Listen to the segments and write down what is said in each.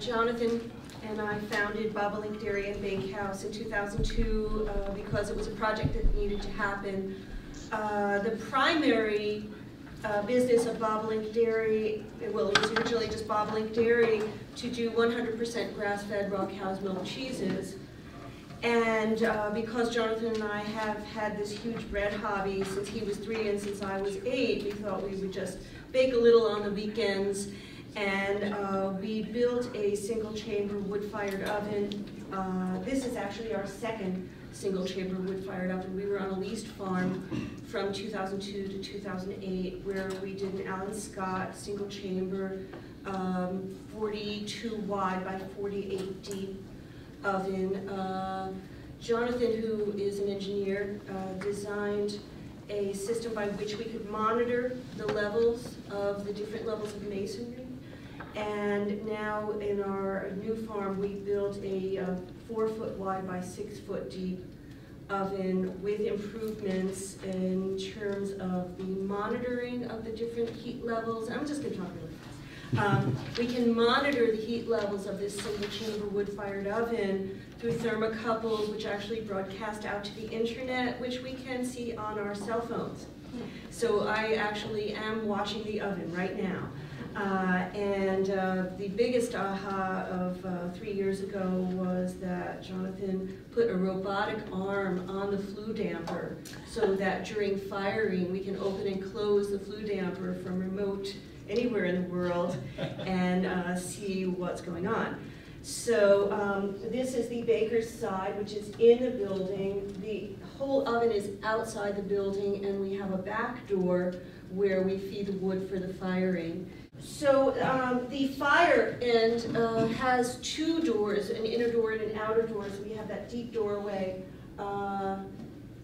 Jonathan and I founded Bobolink Dairy and Bakehouse in 2002 uh, because it was a project that needed to happen. Uh, the primary uh, business of Bobolink Dairy, well, it was originally just Bobolink Dairy to do 100% grass-fed raw cow's milk cheeses. And uh, because Jonathan and I have had this huge bread hobby since he was three and since I was eight, we thought we would just bake a little on the weekends. And uh, we built a single chamber wood-fired oven. Uh, this is actually our second single chamber wood-fired oven. We were on a leased farm from 2002 to 2008 where we did an Alan Scott single chamber, um, 42 wide by 48 deep oven. Uh, Jonathan, who is an engineer, uh, designed a system by which we could monitor the levels of the different levels of masonry. And now in our new farm, we built a four foot wide by six foot deep oven with improvements in terms of the monitoring of the different heat levels. I'm just going to talk really fast. Um, we can monitor the heat levels of this single chamber wood-fired oven through thermocouples, which actually broadcast out to the internet, which we can see on our cell phones. So I actually am watching the oven right now. Uh, and uh, the biggest aha of uh, three years ago was that Jonathan put a robotic arm on the flue damper so that during firing we can open and close the flue damper from remote anywhere in the world and uh, see what's going on. So um, this is the baker's side, which is in the building. The whole oven is outside the building, and we have a back door where we feed the wood for the firing. So um, the fire end uh, has two doors, an inner door and an outer door, so we have that deep doorway. Uh,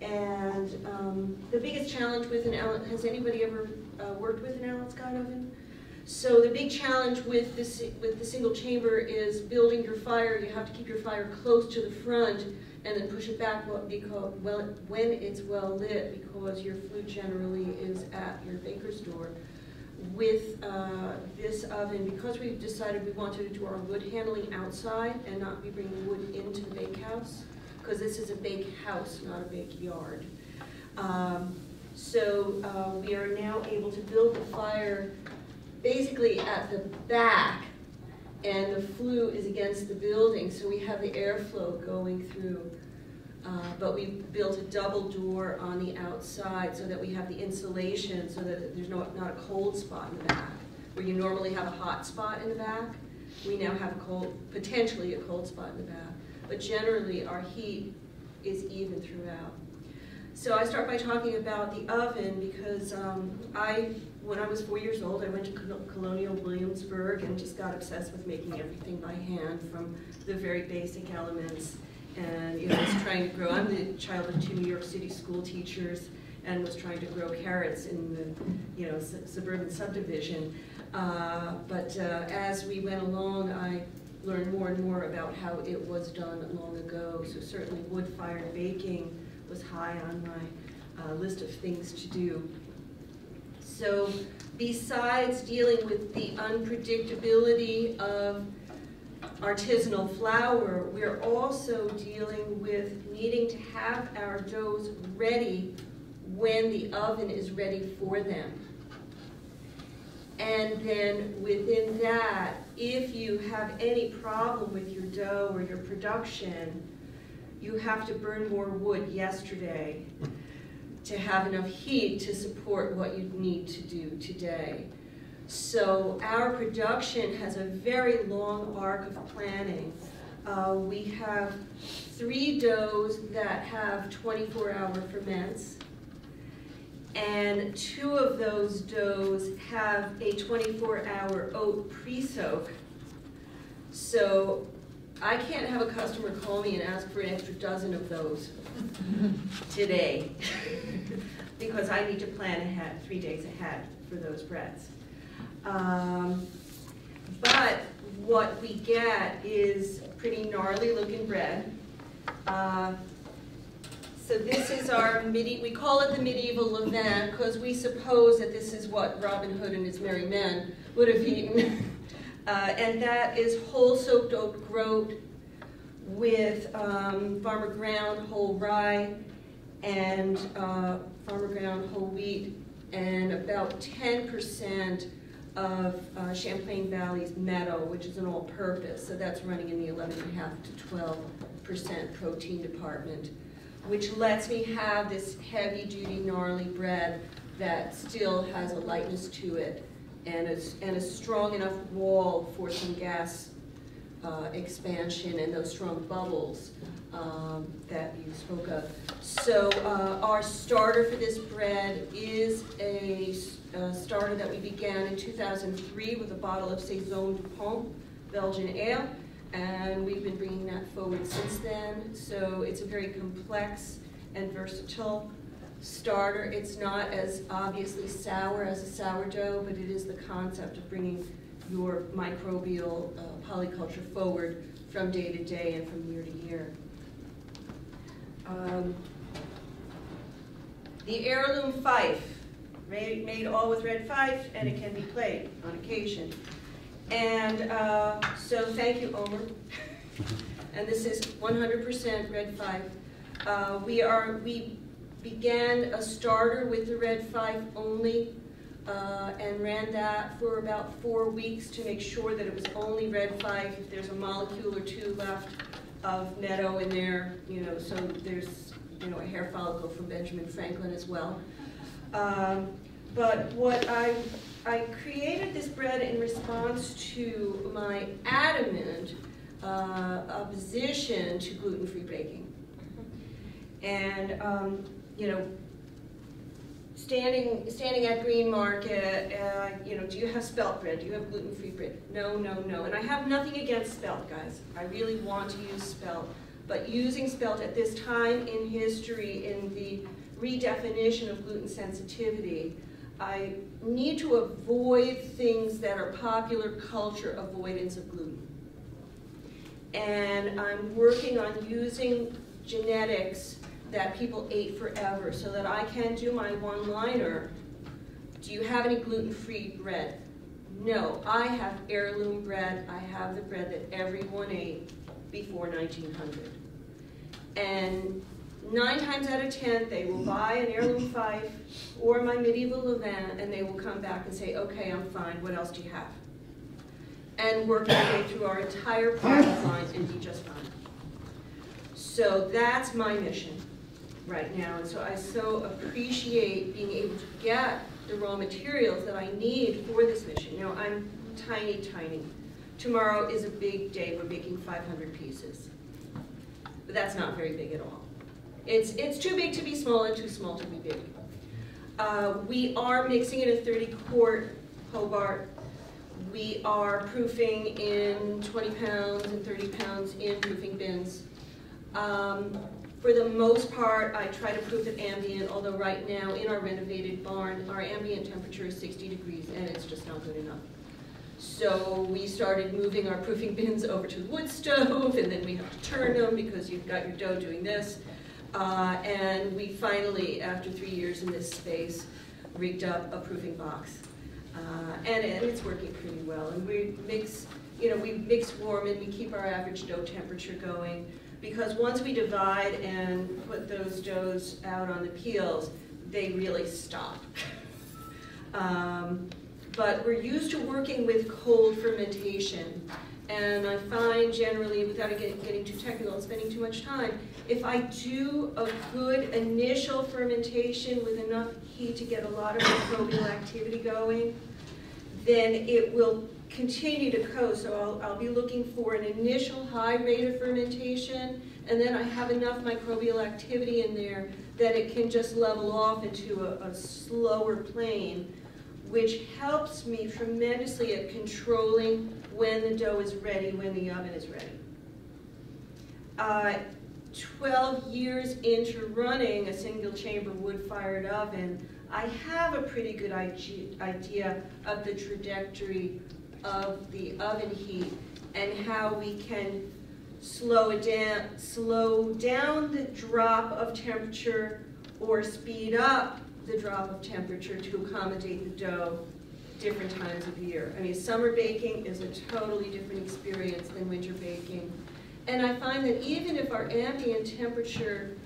and um, the biggest challenge with an Alan, has anybody ever uh, worked with an Alan Scott oven? So the big challenge with this with the single chamber is building your fire. You have to keep your fire close to the front and then push it back because well when it's well lit because your flue generally is at your baker's door. With uh, this oven, because we decided we wanted to do our wood handling outside and not be bringing wood into the bakehouse, because this is a bake house, not a bake yard. Um, so uh, we are now able to build the fire basically at the back and the flue is against the building, so we have the airflow going through. Uh, but we built a double door on the outside so that we have the insulation so that there's no, not a cold spot in the back. Where you normally have a hot spot in the back, we now have a cold, potentially a cold spot in the back. But generally, our heat is even throughout. So I start by talking about the oven because um, I, when I was four years old, I went to Colonial Williamsburg and just got obsessed with making everything by hand from the very basic elements. And you know, was trying to grow, I'm the child of two New York City school teachers and was trying to grow carrots in the you know, su suburban subdivision. Uh, but uh, as we went along, I learned more and more about how it was done long ago. So certainly wood-fired baking was high on my uh, list of things to do. So besides dealing with the unpredictability of artisanal flour, we're also dealing with needing to have our doughs ready when the oven is ready for them. And then within that, if you have any problem with your dough or your production, you have to burn more wood yesterday to have enough heat to support what you need to do today. So our production has a very long arc of planning. Uh, we have three doughs that have 24-hour ferments, and two of those doughs have a 24-hour oat pre-soak. So I can't have a customer call me and ask for an extra dozen of those today because I need to plan ahead, three days ahead for those breads. Um, but what we get is pretty gnarly looking bread. Uh, so this is our, midi we call it the medieval levain because we suppose that this is what Robin Hood and his merry men would have eaten Uh, and that is whole soaked oat groat with um, farmer ground whole rye and uh, farmer ground whole wheat and about 10% of uh, Champlain Valley's meadow, which is an all-purpose. So that's running in the 11.5 to 12% protein department, which lets me have this heavy-duty, gnarly bread that still has a lightness to it and a, and a strong enough wall for some gas uh, expansion and those strong bubbles um, that you spoke of. So uh, our starter for this bread is a, a, starter that we began in 2003 with a bottle of Saison du Pont Belgian ale, and we've been bringing that forward since then. So it's a very complex and versatile starter. It's not as obviously sour as a sourdough, but it is the concept of bringing your microbial uh, polyculture forward from day to day and from year to year. Um, the heirloom fife, made, made all with red fife, and it can be played on occasion. And uh, so thank you, Omer. and this is 100% red fife. Uh, we are we began a starter with the red fife only uh, and ran that for about four weeks to make sure that it was only red fife. If there's a molecule or two left of meadow in there, you know, so there's you know a hair follicle from Benjamin Franklin as well. Um, but what I I created this bread in response to my adamant uh, opposition to gluten-free baking. And um, you know, standing standing at Greenmarket, uh, you know, do you have spelt bread? Do you have gluten-free bread? No, no, no. And I have nothing against spelt, guys. I really want to use spelt. But using spelt at this time in history, in the redefinition of gluten sensitivity, I need to avoid things that are popular culture avoidance of gluten. And I'm working on using genetics that people ate forever so that I can do my one-liner. Do you have any gluten-free bread? No, I have heirloom bread. I have the bread that everyone ate before 1900. And nine times out of 10, they will buy an heirloom fife or my medieval levain and they will come back and say, okay, I'm fine, what else do you have? And work their way through our entire product line and be just fine. So that's my mission right now. And so I so appreciate being able to get the raw materials that I need for this mission. Now I'm tiny, tiny. Tomorrow is a big day. We're making 500 pieces. But that's not very big at all. It's, it's too big to be small and too small to be big. Uh, we are mixing in a 30 quart Hobart. We are proofing in 20 pounds and 30 pounds in proofing bins. Um, for the most part, I try to proof it ambient, although right now in our renovated barn, our ambient temperature is 60 degrees and it's just not good enough. So we started moving our proofing bins over to the wood stove and then we have to turn them because you've got your dough doing this. Uh, and we finally, after three years in this space, rigged up a proofing box. Uh, and, and it's working pretty well. And we mix, you know, we mix warm and we keep our average dough temperature going because once we divide and put those doughs out on the peels, they really stop. um, but we're used to working with cold fermentation. And I find generally, without getting, getting too technical and spending too much time, if I do a good initial fermentation with enough heat to get a lot of microbial activity going, then it will continue to coast. So I'll, I'll be looking for an initial high rate of fermentation, and then I have enough microbial activity in there that it can just level off into a, a slower plane, which helps me tremendously at controlling when the dough is ready, when the oven is ready. Uh, 12 years into running a single chamber wood-fired oven, I have a pretty good idea of the trajectory of the oven heat and how we can slow it down, slow down the drop of temperature or speed up the drop of temperature to accommodate the dough different times of year. I mean, summer baking is a totally different experience than winter baking. And I find that even if our ambient temperature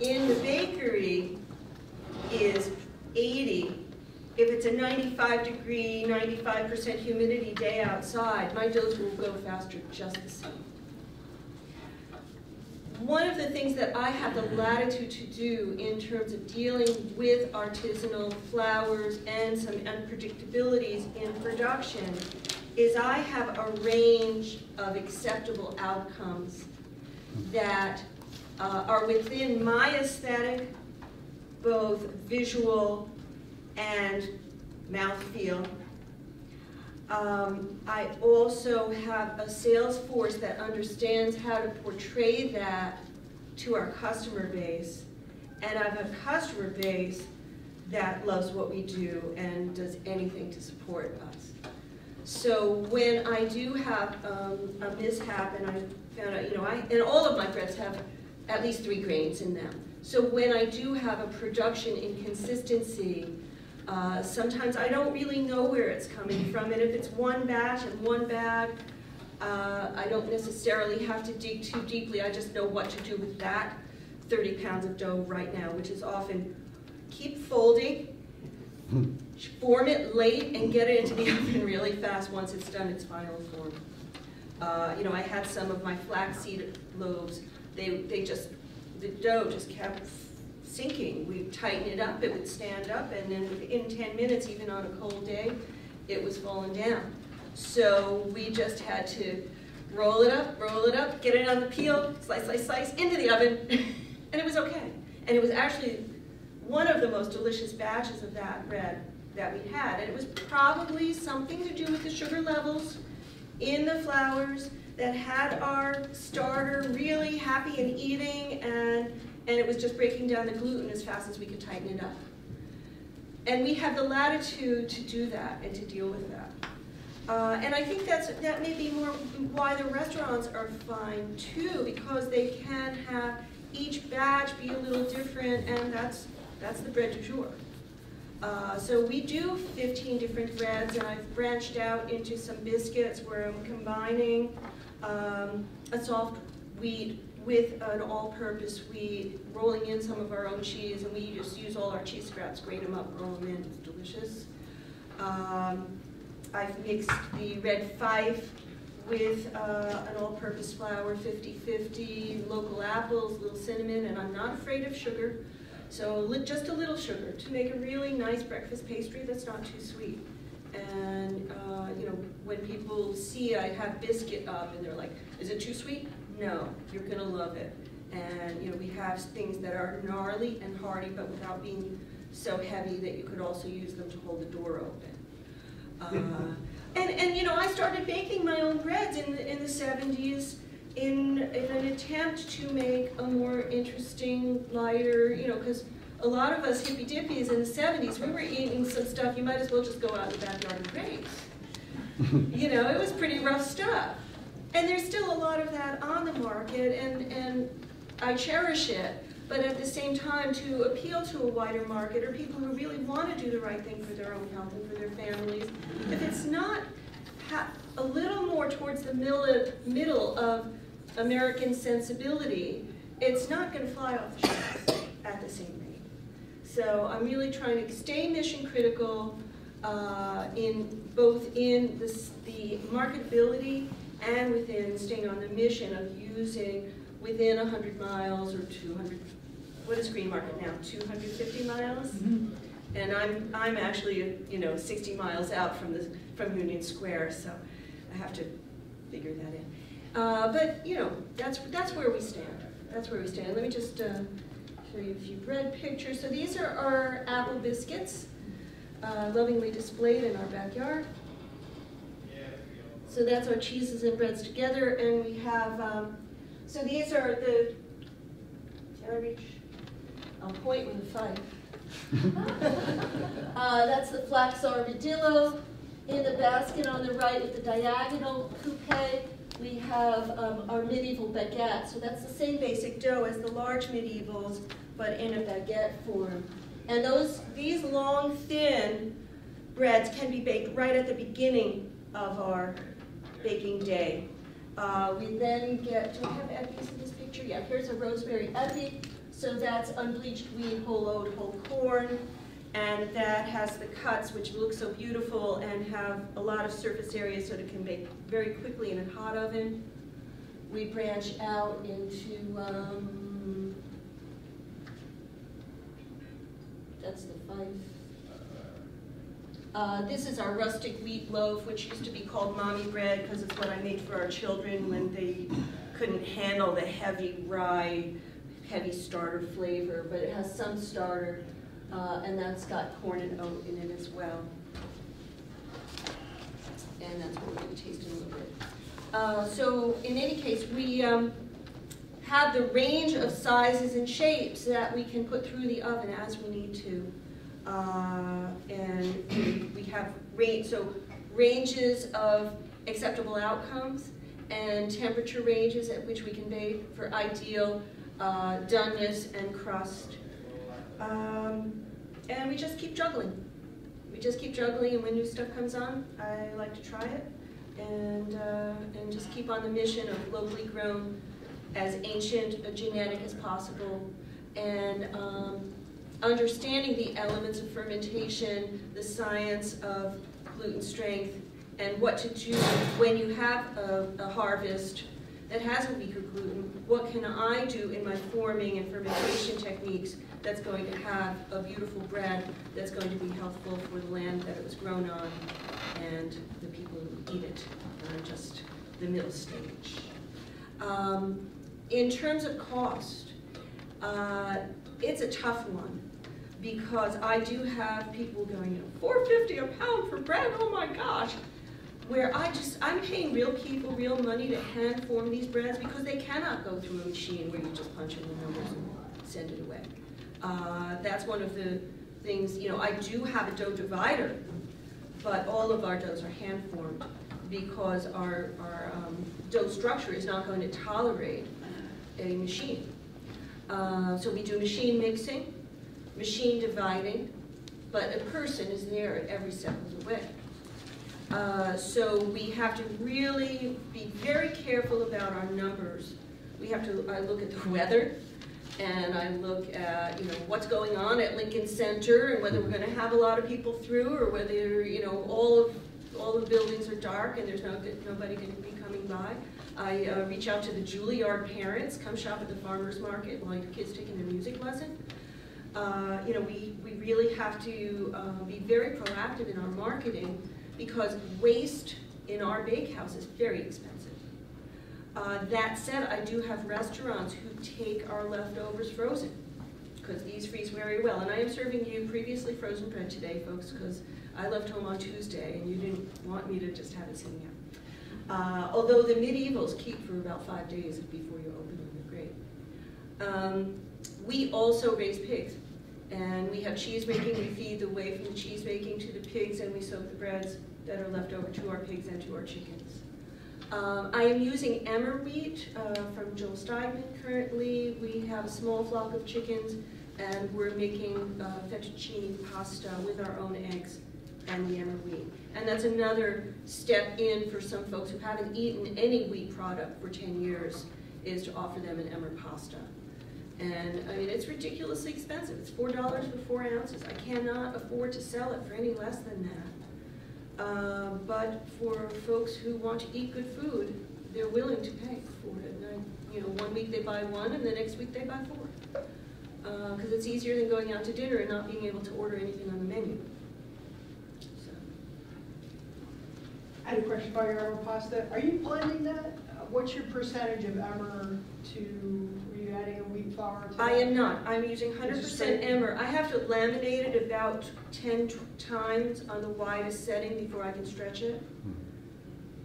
in the bakery is 80, if it's a 95 degree, 95% humidity day outside, my doughs will go faster just the same. One of the things that I have the latitude to do in terms of dealing with artisanal flours and some unpredictabilities in production is I have a range of acceptable outcomes that uh, are within my aesthetic, both visual and mouthfeel. Um, I also have a sales force that understands how to portray that to our customer base. And I have a customer base that loves what we do and does anything to support us. So when I do have um, a mishap, and I found out, you know, I, and all of my breads have at least three grains in them. So when I do have a production inconsistency, uh, sometimes I don't really know where it's coming from, and if it's one batch and one bag, uh, I don't necessarily have to dig too deeply. I just know what to do with that 30 pounds of dough right now, which is often keep folding, form it late, and get it into the oven really fast once it's done its final form. Uh, you know, I had some of my flaxseed loaves. They, they just, the dough just kept sinking. We'd tighten it up, it would stand up, and then in 10 minutes, even on a cold day, it was falling down. So we just had to roll it up, roll it up, get it on the peel, slice, slice, slice, into the oven, and it was okay. And it was actually one of the most delicious batches of that bread that we had. And it was probably something to do with the sugar levels in the flours that had our starter really happy and eating and and it was just breaking down the gluten as fast as we could tighten it up. And we have the latitude to do that and to deal with that. Uh, and I think that's, that may be more why the restaurants are fine too, because they can have each batch be a little different, and that's, that's the bread du jour. Uh, so we do 15 different breads, and I've branched out into some biscuits where I'm combining um, a soft wheat with an all-purpose wheat, rolling in some of our own cheese, and we just use all our cheese scraps, grate them up, roll them in, it's delicious. Um, I've mixed the red fife with uh, an all-purpose flour, 50-50, local apples, little cinnamon, and I'm not afraid of sugar. So just a little sugar to make a really nice breakfast pastry that's not too sweet. And uh, you know, when people see I have biscuit up and they're like, is it too sweet? No, you're gonna love it. And you know, we have things that are gnarly and hearty, but without being so heavy that you could also use them to hold the door open. Uh, and, and you know, I started baking my own breads in the, in the 70s in, in an attempt to make a more interesting, lighter, you know, because a lot of us hippy dippies in the 70s, we were eating some stuff you might as well just go out in the backyard and bake. you know, it was pretty rough stuff. And there's still a lot of that on the market, and, and I cherish it. But at the same time, to appeal to a wider market or people who really want to do the right thing for their own health and for their families, if it's not a little more towards the middle of American sensibility, it's not going to fly off the shelves at the same rate. So I'm really trying to stay mission critical uh, in both in the marketability and within staying on the mission of using within 100 miles or 200, what is Greenmarket now, 250 miles? Mm -hmm. And I'm, I'm actually, you know, 60 miles out from, the, from Union Square, so I have to figure that in. Uh, but, you know, that's, that's where we stand. That's where we stand. Let me just uh, show you a few bread pictures. So these are our apple biscuits, uh, lovingly displayed in our backyard. So that's our cheeses and breads together, and we have, um, so these are the, can I reach? I'll point with a fife. uh, that's the flax armadillo. In the basket on the right with the diagonal coupe, we have um, our medieval baguette. So that's the same basic dough as the large medievals, but in a baguette form. And those, these long, thin breads can be baked right at the beginning of our baking day. Uh, we then get, do I have Epi's in this picture? Yeah, here's a rosemary Epi. So that's unbleached wheat, whole oat, whole corn, and that has the cuts which look so beautiful and have a lot of surface area so it can bake very quickly in a hot oven. We branch out into, um, that's the fife. Uh, this is our rustic wheat loaf, which used to be called mommy bread because it's what I made for our children when they couldn't handle the heavy rye, heavy starter flavor, but it has some starter, uh, and that's got corn and oat in it as well. And that's what we're going to taste in a little bit. Uh, so in any case, we um, have the range of sizes and shapes that we can put through the oven as we need to. Uh, and we have range, so ranges of acceptable outcomes and temperature ranges at which we can bake for ideal uh, doneness and crust. Um, and we just keep juggling. We just keep juggling, and when new stuff comes on, I like to try it, and uh, and just keep on the mission of locally grown, as ancient a genetic as possible, and um, understanding the elements of fermentation, the science of gluten strength, and what to do when you have a, a, harvest that has a weaker gluten. What can I do in my forming and fermentation techniques that's going to have a beautiful bread that's going to be healthful for the land that it was grown on and the people who eat it, not just the middle stage. Um, in terms of cost, uh, it's a tough one because I do have people going, you know, 450 a pound for bread, oh my gosh. Where I just, I'm paying real people real money to hand form these breads because they cannot go through a machine where you just punch in the numbers and send it away. Uh, that's one of the things, you know, I do have a dough divider, but all of our doughs are hand formed because our, our um, dough structure is not going to tolerate a machine. Uh, so we do machine mixing, machine dividing, but a person is there at every step of the way. Uh, so we have to really be very careful about our numbers. We have to I look at the weather, and I look at you know what's going on at Lincoln Center, and whether we're going to have a lot of people through, or whether you know all of all the buildings are dark and there's no nobody to be coming by. I uh, reach out to the Juilliard parents, come shop at the farmer's market while your kid's taking their music lesson. Uh, you know, we, we really have to uh, be very proactive in our marketing because waste in our bakehouse is very expensive. Uh, that said, I do have restaurants who take our leftovers frozen because these freeze very well. And I am serving you previously frozen bread today, folks, because I left home on Tuesday and you didn't want me to just have it sitting out. Uh, although the medievals keep for about five days before you open them, they're great. Um, we also raise pigs. And we have cheese making, we feed the whey from the cheese making to the pigs, and we soak the breads that are left over to our pigs and to our chickens. Um, I am using emmer wheat uh, from Joel Steigman currently. We have a small flock of chickens, and we're making uh, fettuccine pasta with our own eggs and the emmer wheat. And that's another step in for some folks who haven't eaten any wheat product for 10 years, is to offer them an emmer pasta. And I mean, it's ridiculously expensive. It's $4 for four ounces. I cannot afford to sell it for any less than that. Uh, but for folks who want to eat good food, they're willing to pay for it. And I, you know, one week they buy one, and the next week they buy four. Because uh, it's easier than going out to dinner and not being able to order anything on the menu. So. I had a question about your emmer pasta. Are you blending that? What's your percentage of emmer to adding a wheat flour to I am not. I'm using 100% emmer. I have to laminate it about 10 times on the widest setting before I can stretch it. Hmm.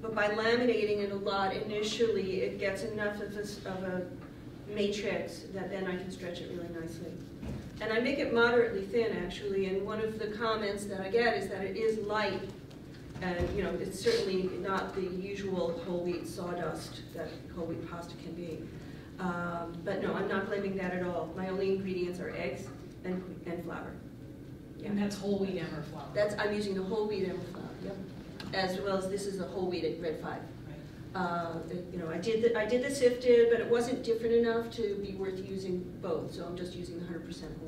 But by laminating it a lot initially, it gets enough of, this, of a matrix that then I can stretch it really nicely. And I make it moderately thin, actually, and one of the comments that I get is that it is light, and you know, it's certainly not the usual whole wheat sawdust that whole wheat pasta can be. Um, but no, I'm not blending that at all. My only ingredients are eggs and, and flour. Yeah. And that's whole wheat emmer flour. That's, I'm using the whole wheat emmer flour, yep. As well as this is the whole wheat at Red Fife. Right. Uh, You know, I did, the- I did the sifted, but it wasn't different enough to be worth using both, so I'm just using the hundred percent whole wheat.